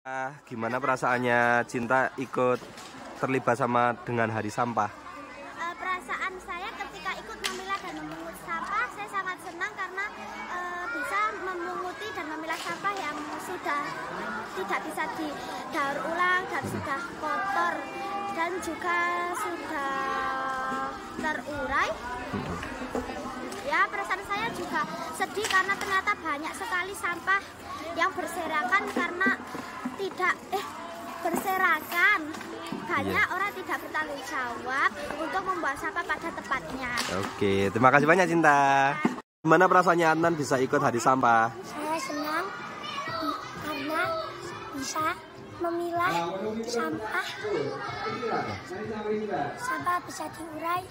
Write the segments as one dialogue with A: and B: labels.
A: Ah, gimana perasaannya Cinta ikut terlibat sama dengan Hari Sampah?
B: Eh, perasaan saya ketika ikut memilah dan memungut sampah saya sangat senang karena eh, bisa memunguti dan memilah sampah yang sudah tidak bisa didaur ulang dan sudah kotor dan juga sudah terurai. Ya perasaan saya juga sedih karena ternyata banyak sekali sampah yang berserakan karena tidak eh berserakan. Banyak orang tidak bertanggung jawab untuk membuang sampah pada tempatnya.
A: Oke, terima kasih banyak Cinta. Gimana perasaannya Adnan bisa ikut Hari Sampah?
B: saya senang karena bisa memilah sampah. Sampah bisa diurai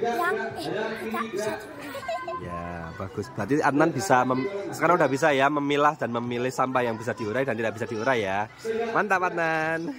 B: yang eh, bisa diurai
A: Ya, bagus. Berarti Adnan bisa mem- sekarang udah bisa ya memilah dan memilih sampah yang bisa diurai dan tidak bisa diurai ya. Mantap Adnan.